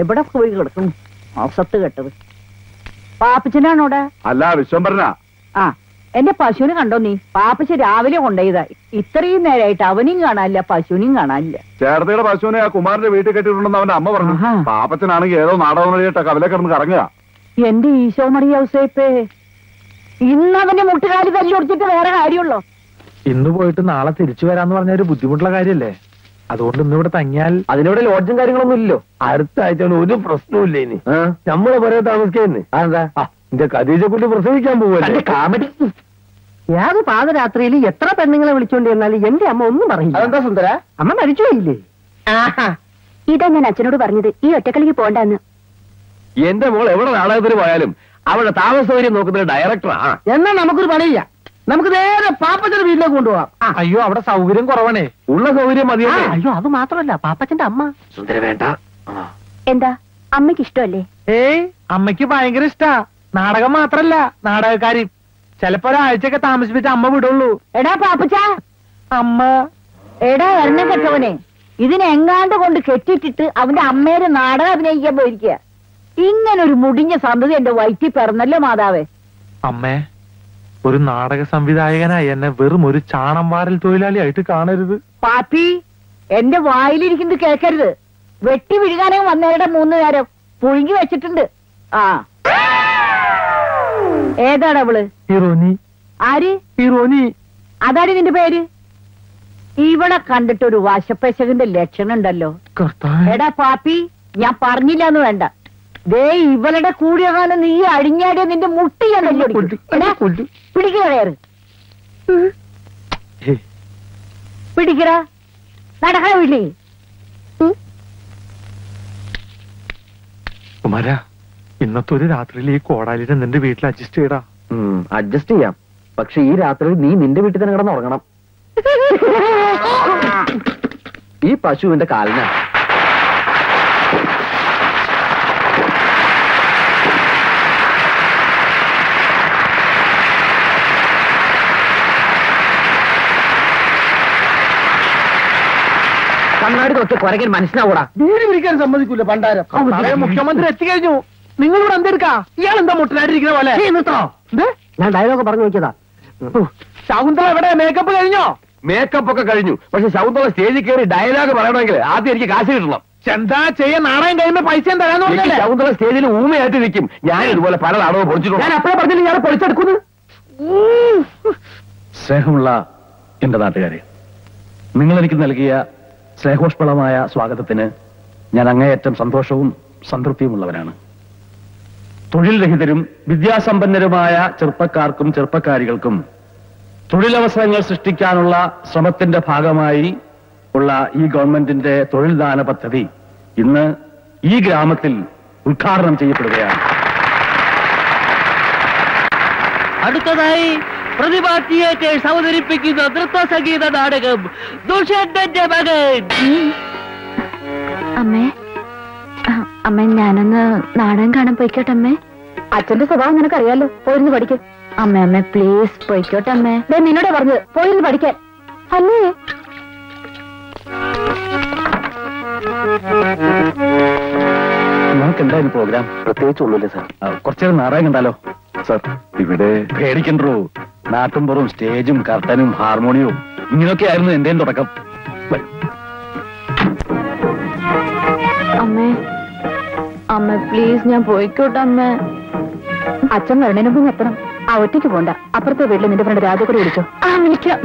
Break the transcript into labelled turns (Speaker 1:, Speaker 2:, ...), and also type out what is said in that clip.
Speaker 1: എവിടെ പോയി കിടക്കും അവസത്ത് കെട്ടത്. പാപ്പച്ചനാണോടെ?
Speaker 2: അല്ല വിശ്വംഭരനാ.
Speaker 1: ആ എന്റെ പശുവിനെ കണ്ടോ നീ? പാപ്പച്ച രാവിലെ കൊണ്ടുപോയതാ. ഇത്രയും നേരമായിട്ട് അവനെയും കാണാനില്ല പശുവിനെയും കാണാനില്ല.
Speaker 2: ചേർത്തയുടെ പശുവിനെ ആ കുമാറിന്റെ വീട്ടിൽ കെട്ടിയിട്ടുണ്ടെന്ന് അവന്റെ അമ്മ പറഞ്ഞു. പാപ്പച്ചനാണെങ്കിൽ ഏതോ നാടകം വഴിയിട്ട് കവല കിടന്ന് കറങ്ങുക.
Speaker 1: എന്റെ ഈശോ മറിയ ഔസേപ്പേ ഇന്ന് അവന്റെ മുട്ടുകാലി തല്ലി കൊടുത്തിട്ട് വേറെ കാര്യമുള്ളോ?
Speaker 3: ഇന്ന് പോയിട്ട് നാളെ തിരിച്ചു വരാന്ന് പറഞ്ഞ ഒരു ബുദ്ധിമുട്ടുള്ള കാര്യല്ലേ? അതുകൊണ്ട് ഇന്ന് ഇവിടെ തങ്ങിയാൽ
Speaker 4: അതിനിവിടെ ലോഡ്ജും കാര്യങ്ങളൊന്നും ഇല്ലല്ലോ. അടുത്ത ആഴ്ച ഒരു പ്രശ്നവും ഇനി. നമ്മളെ പറയാൻ താമസിക്കുന്നേ. അതെന്താ? എന്റെ കദീജ കുട്ടി പ്രസവിക്കാൻ പോവല്ലേ
Speaker 5: കാമഡി. ഏത് പാതരാത്രിയിൽ എത്ര പെണ്ണുങ്ങളെ വിളിച്ചോണ്ട് ചെന്നാലും എന്റെ അമ്മ ഒന്നും പറയില്ല.
Speaker 4: അതെന്താ സുന്ദര?
Speaker 5: അമ്മ മരിച്ചുപോയില്ലേ?
Speaker 6: ഇതാ ഞാൻ അച്ഛനോട് പറഞ്ഞത്. ഈ ഒറ്റക്കളിക്ക് പോണ്ടെന്ന്.
Speaker 4: എന്റെ മോൾ എവിടെ നാടകത്തിന് പോയാലും അവളുടെ താമസ സൗകര്യം നോക്കുന്ന ഡയറക്ടറാ
Speaker 5: എന്നാ നമുക്കൊരു പണിയില്ല. നമുക്ക് നേരെ പാപ്പച്ചന്റെ വീട്ടിലേക്ക് കൊണ്ടുപോവാം.
Speaker 3: അയ്യോ അവിടെ സൗകര്യം കുറവാണേ.
Speaker 4: ഉള്ള സൗകര്യം മതി
Speaker 5: അയ്യോ അത് മാത്രമല്ല പാപ്പച്ചന്റെ അമ്മ.
Speaker 4: സുന്ദര വേണ്ട.
Speaker 6: എന്താ അമ്മയ്ക്ക് ഇഷ്ടമല്ലേ?
Speaker 3: ഏയ് അമ്മയ്ക്ക് ഭയങ്കര ഇഷ്ടാ. നാടകം മാത്രല്ല നാടകക്കാരി. ചിലപ്പോ ഒരാഴ്ചയൊക്കെ താമസിപ്പിച്ച അമ്മ വിടുള്ളൂ.
Speaker 1: എടാ പാപ്പച്ച.
Speaker 3: അമ്മ.
Speaker 1: എടാ എണ്ണ കെട്ടവനെ. ഇതിനെങ്ങാണ്ട് കൊണ്ട് കെട്ടിട്ടിട്ട് അവന്റെ അമ്മേരെ നാടകം അഭിനയിക്കാൻ പോയിരിക്കുക. ഇങ്ങനൊരു മുടിഞ്ഞ സന്തതി എന്റെ വയറ്റിൽ പിറന്നല്ലോ മാതാവേ.
Speaker 3: അമ്മേ ഒരു നാടക സംവിധായകനായി എന്നെ വെറും ഒരു ചാണം വാരൽ തൊഴിലാളിയായിട്ട് കാണരുത്.
Speaker 1: പാപ്പി എന്റെ വായിലിരിക്കുന്നത് കേൾക്കരുത്. വെട്ടി വിഴുകാനേ വന്നവരുടെ മൂന്ന് നേരം പുഴുങ്ങി വെച്ചിട്ടുണ്ട്. ആ. ഏതാണ് അവൾ?
Speaker 3: ഹിറോനി
Speaker 1: ആര്?
Speaker 3: ഹിറോനി
Speaker 1: അതാണ് നിന്റെ പേര്? ഇവിടെ കണ്ടിട്ട് ഒരു വശപ്പശകന്റെ ലക്ഷണം ഉണ്ടല്ലോ എടാ പാപ്പി ഞാൻ പറഞ്ഞില്ല എന്ന് വേണ്ട. ദേ ഇവളുടെ കൂടിയ കാലം നീ അടിഞ്ഞാടിയ നിന്റെ മുട്ടി ഞാൻ പിടിക്കുക കയറ്. പിടിക്കടാ. വീട്ടിൽ.
Speaker 3: കുമാര ഇന്നത്തെ ഒരു രാത്രിയിൽ ഈ കോടാലിനെ നിന്റെ വീട്ടിൽ അഡ്ജസ്റ്റ് ചെയ്യടാ.
Speaker 4: അഡ്ജസ്റ്റ് ചെയ്യാം. പക്ഷെ ഈ രാത്രി നീ നിന്റെ വീട്ടിൽ തന്നെ കിടന്ന് ഉറങ്ങണം. ഈ പശുവിന്റെ കാലിന. കണ്ണാടി തൊട്ട് കുരകൻ മനസ്സിലാവൂടാ.
Speaker 5: വീട് വിളിക്കാൻ സമ്മതിക്കൂല പണ്ടാരം.
Speaker 3: പഴയ മുഖ്യമന്ത്രി എത്തിക്കഴിഞ്ഞു. നിങ്ങൾ ഇവിടെ എന്തെടുക്കാ? ഇയാൾ എന്താ മുട്ടനായിട്ടിരിക്കുന്ന പോലെ?
Speaker 5: നിർത്തണോ? ഞാൻ ഡയലോഗ് പറഞ്ഞു നോക്കിയതാ
Speaker 3: ശകുന്തള എവിടെ? മേക്കപ്പ് കഴിഞ്ഞോ?
Speaker 4: മേക്കപ്പ് ഒക്കെ കഴിഞ്ഞു. പക്ഷെ ശകുന്തള സ്റ്റേജിൽ കയറി ഡയലോഗ് പറയണമെങ്കിൽ ആദ്യം എനിക്ക് കാശ് കിട്ടണം.
Speaker 3: എന്താ ചെയ്യ? നാണയം കഴിയുമ്പോ പൈസ തരാന്ന് പറഞ്ഞല്ലേ?
Speaker 4: ശകുന്തള സ്റ്റേജിൽ ഊമയായിട്ട് നിൽക്കും. ഞാൻ ഇതുപോലെ പല നാടകം പൊളിച്ചിട്ടുണ്ട്.
Speaker 5: ഞാൻ അപ്പഴേ പറഞ്ഞില്ല ഞാൻ പൊളിച്ചെടുക്കുന്നു?
Speaker 2: സ്നേഹമുള്ള എന്റെ നാട്ടുകാരെ നിങ്ങൾ എനിക്ക് നൽകിയ സ്നേഹോഷ്പളമായ സ്വാഗതത്തിന് ഞാൻ അങ്ങേയറ്റം സന്തോഷവും സംതൃപ്തിയുമുള്ളവരാണ് തൊഴിൽ രഹിതരും വിദ്യാസമ്പന്നരുമായ ചെറുപ്പക്കാർക്കും ചെറുപ്പക്കാരികൾക്കും തൊഴിലവസരങ്ങൾ സൃഷ്ടിക്കാനുള്ള ശ്രമത്തിന്റെ ഭാഗമായി ഉള്ള ഈ ഗവൺമെന്റിന്റെ തൊഴിൽ ദാന പദ്ധതി ഇന്ന് ഈ ഗ്രാമത്തിൽ ഉദ്ഘാടനം ചെയ്യപ്പെടുകയാണ്.
Speaker 5: അടുത്തതായി പ്രതിഭാ തിയേറ്റേഴ്സ് അവതരിപ്പിക്കുന്ന നൃത്ത സംഗീത നാടകം ദുഷന്റെ മകൻ.
Speaker 6: അമ്മേ അമ്മ ഞാനൊന്ന് നാടകം കാണാൻ പോയിക്കോട്ടെ അമ്മേ.
Speaker 1: അച്ഛന്റെ സ്വഭാവം നിനക്കറിയാലോ? പോയിരുന്നു പഠിക്കും.
Speaker 6: അമ്മ അമ്മ പ്ലീസ് പോയിക്കോട്ടെ അമ്മേ.
Speaker 1: ദേ നിന്നോട് പറഞ്ഞത്. പോയിരുന്നു പഠിക്കാൻ.
Speaker 6: അല്ലേ?
Speaker 2: നമുക്ക് എന്തായാലും പ്രോഗ്രാം
Speaker 4: പ്രത്യേകിച്ച് ഒന്നുമില്ല സാർ
Speaker 2: കുറച്ചേരം നാടകം കണ്ടാലോ? സാർ ഇവിടെ പേടിക്കണ്ടോ? നാട്ടുംപുറവും സ്റ്റേജും കർട്ടനും ഹാർമോണിയവും ഇങ്ങനെയൊക്കെ ആയിരുന്നു എന്റെയും തുടക്കം.
Speaker 6: അമ്മേ അമ്മ പ്ലീസ് ഞാൻ പോയിക്കോട്ടെ അമ്മ.
Speaker 1: അച്ഛൻ വരണേനും മുമ്പ് എത്തണം ആ ഒറ്റയ്ക്ക് പോണ്ട. അപ്പുറത്തെ വീട്ടിൽ നിന്റെ ഫ്രണ്ട് രാജകൂടി വിളിച്ചോ.
Speaker 6: ആ വിളിക്കാം.